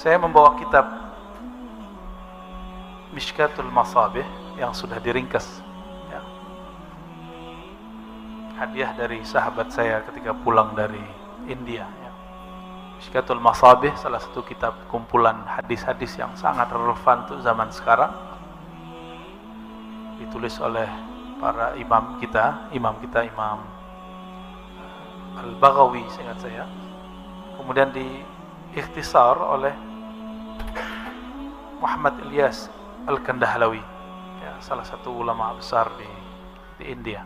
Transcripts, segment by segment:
saya membawa kitab Mishkatul Masabih yang sudah diringkas ya. hadiah dari sahabat saya ketika pulang dari India ya. Mishkatul Masabih salah satu kitab kumpulan hadis-hadis yang sangat relevan untuk zaman sekarang ditulis oleh para imam kita imam kita imam Al-Baghawi seingat saya kemudian di ikhtisar oleh Muhammad Ilyas Al-Kandahlawi ya, salah satu ulama besar di, di India.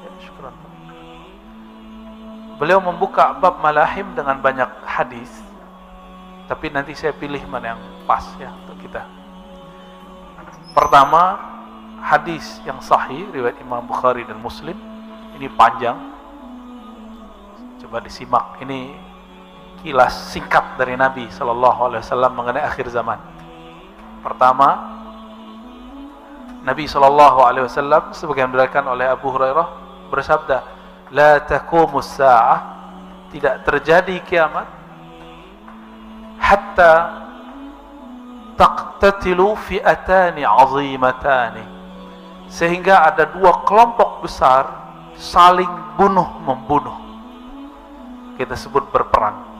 Ya, syukuran. Beliau membuka bab malahim dengan banyak hadis tapi nanti saya pilih mana yang pas ya untuk kita. Pertama hadis yang sahih riwayat Imam Bukhari dan Muslim. Ini panjang. Coba disimak. Ini kilas singkat dari Nabi Shallallahu Alaihi Wasallam mengenai akhir zaman. Pertama, Nabi Shallallahu Alaihi Wasallam sebagaimana diriwayatkan oleh Abu Hurairah bersabda, "La taqumus sa'ah tidak terjadi kiamat hatta taqtatilu fi'atani 'azimatani." Sehingga ada dua kelompok besar saling bunuh membunuh. Kita sebut berperang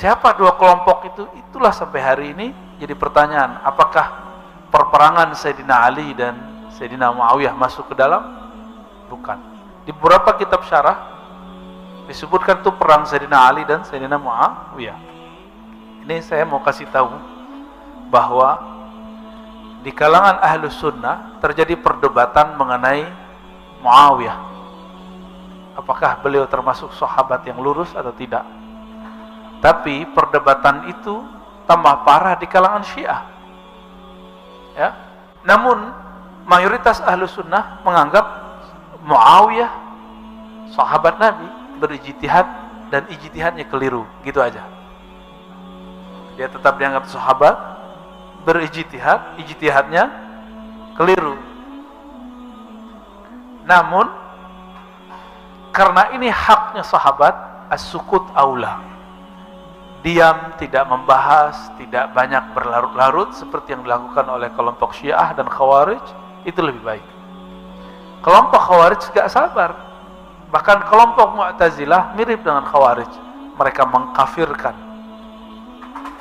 Siapa dua kelompok itu? Itulah sampai hari ini jadi pertanyaan, apakah perperangan Sayyidina Ali dan Sayyidina Muawiyah masuk ke dalam? Bukan. Di beberapa kitab syarah disebutkan itu perang Sayyidina Ali dan Sayyidina Muawiyah. Ini saya mau kasih tahu bahwa di kalangan ahlu sunnah terjadi perdebatan mengenai Muawiyah. Apakah beliau termasuk sahabat yang lurus atau tidak? Tapi perdebatan itu tambah parah di kalangan Syiah. Ya. Namun mayoritas ahlu sunnah menganggap Muawiyah sahabat Nabi berijtihad dan ijtihadnya keliru, gitu aja. Dia tetap dianggap sahabat berijtihad, ijtihadnya keliru. Namun karena ini haknya sahabat, as-sukut aula diam, tidak membahas, tidak banyak berlarut-larut seperti yang dilakukan oleh kelompok Syiah dan Khawarij, itu lebih baik. Kelompok Khawarij gak sabar. Bahkan kelompok Mu'tazilah mirip dengan Khawarij. Mereka mengkafirkan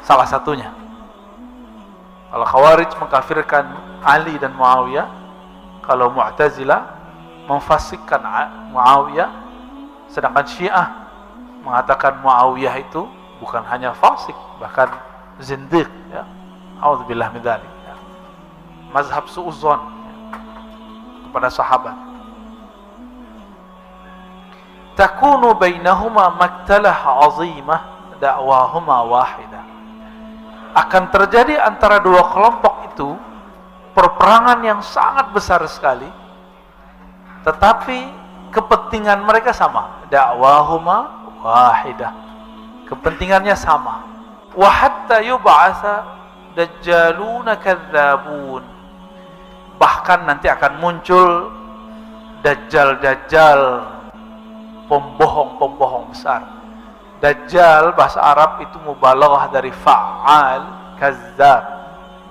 salah satunya. Kalau Khawarij mengkafirkan Ali dan Muawiyah, kalau Mu'tazilah memfasikkan Muawiyah, sedangkan Syiah mengatakan Muawiyah itu bukan hanya fasik bahkan zindiq ya auzubillah min ya. mazhab suudzon ya. kepada sahabat takunu bainahuma maktalah azimah dakwahuma wahidah akan terjadi antara dua kelompok itu perperangan yang sangat besar sekali tetapi kepentingan mereka sama dakwahuma wahidah kepentingannya sama. Wa hatta yub'atsa dajjaluna kadzabun. Bahkan nanti akan muncul dajjal-dajjal pembohong-pembohong besar. Dajjal bahasa Arab itu mubalaghah dari fa'al kazzab.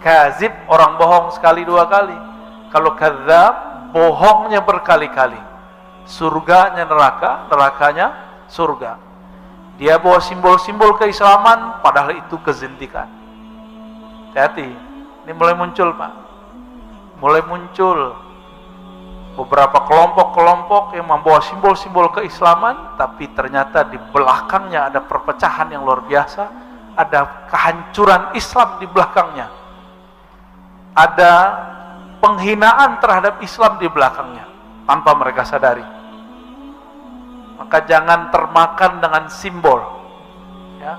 Kazib orang bohong sekali dua kali. Kalau kadzab bohongnya berkali-kali. Surganya neraka nerakanya surga dia bawa simbol-simbol keislaman, padahal itu kezintikan. Hati-hati, ini mulai muncul Pak. Mulai muncul beberapa kelompok-kelompok yang membawa simbol-simbol keislaman, tapi ternyata di belakangnya ada perpecahan yang luar biasa, ada kehancuran Islam di belakangnya. Ada penghinaan terhadap Islam di belakangnya, tanpa mereka sadari maka jangan termakan dengan simbol. Ya.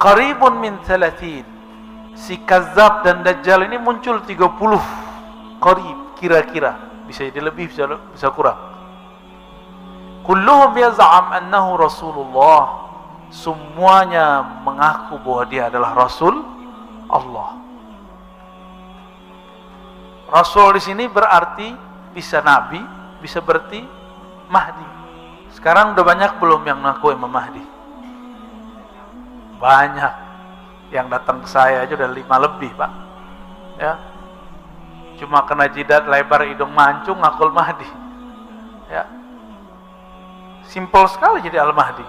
Qaribun min thalathin si kazab dan dajjal ini muncul 30 qarib kira-kira. Bisa jadi lebih bisa bisa kurang. Kulluhum yaz'am annahu rasulullah. Semuanya mengaku bahwa dia adalah rasul Allah. Rasul di sini berarti bisa nabi, bisa berarti Mahdi Sekarang udah banyak belum yang ngaku Imam Mahdi? Banyak. Yang datang ke saya aja udah lima lebih, Pak. Ya. Cuma kena jidat lebar hidung mancung ngakul Mahdi. Ya. Simpel sekali jadi Al-Mahdi.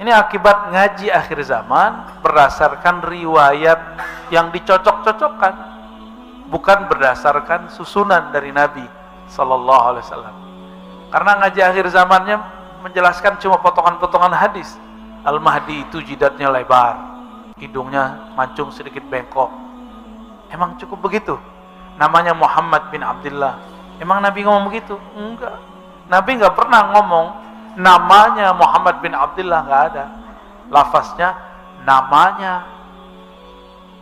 Ini akibat ngaji akhir zaman berdasarkan riwayat yang dicocok-cocokkan, bukan berdasarkan susunan dari Nabi Sallallahu Alaihi Wasallam. Karena ngaji akhir zamannya menjelaskan cuma potongan-potongan hadis. Al-Mahdi itu jidatnya lebar, hidungnya mancung sedikit bengkok. Emang cukup begitu? Namanya Muhammad bin Abdullah. Emang Nabi ngomong begitu? Enggak. Nabi enggak pernah ngomong namanya Muhammad bin Abdullah enggak ada. Lafaznya namanya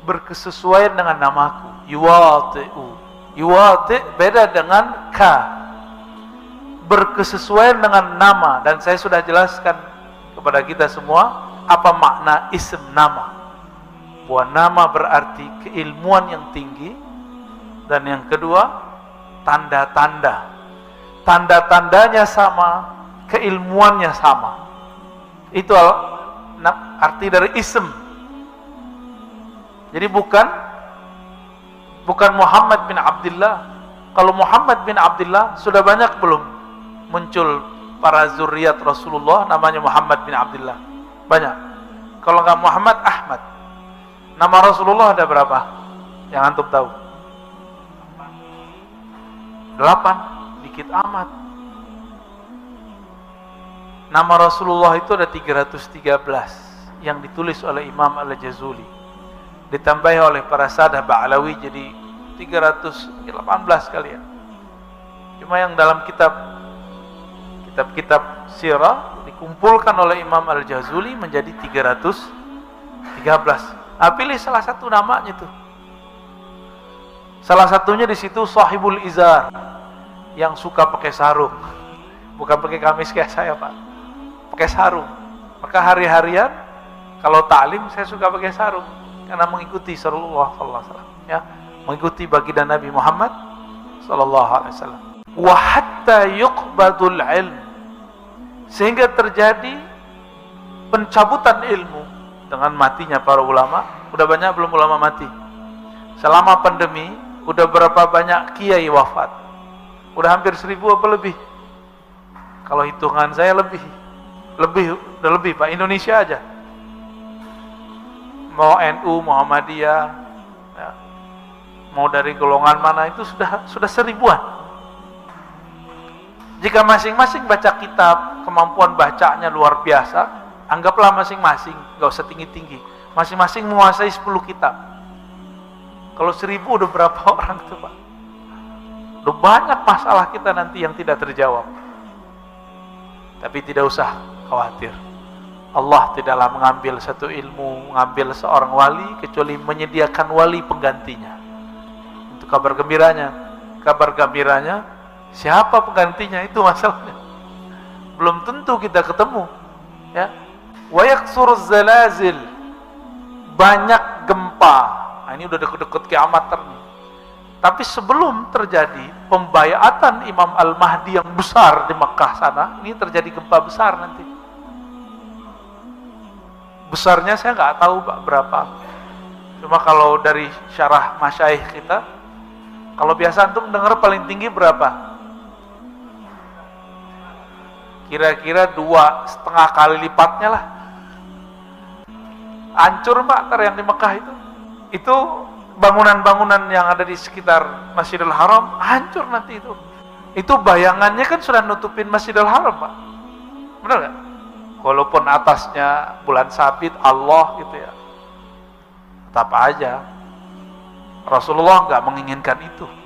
berkesesuaian dengan namaku. Yuwati'u. Yuwati' beda dengan ka berkesesuaian dengan nama. Dan saya sudah jelaskan kepada kita semua apa makna ism nama. Bahwa nama berarti keilmuan yang tinggi. Dan yang kedua tanda-tanda. Tanda-tandanya sama keilmuannya sama. Itu arti dari ism. Jadi bukan bukan Muhammad bin Abdullah. Kalau Muhammad bin Abdullah sudah banyak belum muncul para zuriat Rasulullah namanya Muhammad bin Abdullah. Banyak. Kalau nggak Muhammad, Ahmad. Nama Rasulullah ada berapa? Yang antum tahu? Delapan. Dikit amat. Nama Rasulullah itu ada 313 yang ditulis oleh Imam Al-Jazuli. Ditambah oleh para sadah Ba'alawi jadi 318 kalian. Cuma yang dalam kitab kitab-kitab sirah dikumpulkan oleh Imam Al-Jazuli menjadi 313. Nah, pilih salah satu namanya itu. Salah satunya di situ Sahibul Izar yang suka pakai sarung. Bukan pakai kamis kayak saya, Pak. Pakai sarung. Maka hari-harian kalau taklim saya suka pakai sarung karena mengikuti Rasulullah sallallahu alaihi wasallam, ya. Mengikuti baginda Nabi Muhammad sallallahu alaihi wasallam. Wa hatta yuqbadul ilm sehingga terjadi pencabutan ilmu dengan matinya para ulama. Udah banyak belum ulama mati? Selama pandemi, udah berapa banyak kiai wafat? Udah hampir seribu apa lebih? Kalau hitungan saya lebih. Lebih, udah lebih Pak, Indonesia aja. Mau NU, Muhammadiyah, ya. mau dari golongan mana itu sudah sudah seribuan. Jika masing-masing baca kitab, kemampuan bacanya luar biasa, anggaplah masing-masing, gak usah tinggi-tinggi. Masing-masing menguasai 10 kitab. Kalau seribu udah berapa orang tuh Pak? Udah banyak masalah kita nanti yang tidak terjawab. Tapi tidak usah khawatir. Allah tidaklah mengambil satu ilmu, mengambil seorang wali, kecuali menyediakan wali penggantinya. Untuk kabar gembiranya. Kabar gembiranya, Siapa penggantinya itu masalahnya. Belum tentu kita ketemu. Ya. Wayak zalazil. Banyak gempa. Nah, ini udah deket-deket kiamat nih. Tapi sebelum terjadi pembayatan Imam Al-Mahdi yang besar di Mekah sana, ini terjadi gempa besar nanti. Besarnya saya nggak tahu Pak berapa. Cuma kalau dari syarah masyaih kita, kalau biasa antum dengar paling tinggi berapa? Kira-kira dua setengah kali lipatnya lah. Hancur mbak ter yang di Mekah itu. Itu bangunan-bangunan yang ada di sekitar Masjidil Haram hancur nanti itu. Itu bayangannya kan sudah nutupin Masjidil Haram pak benar nggak? Walaupun atasnya bulan sabit Allah gitu ya. Tetap aja. Rasulullah nggak menginginkan itu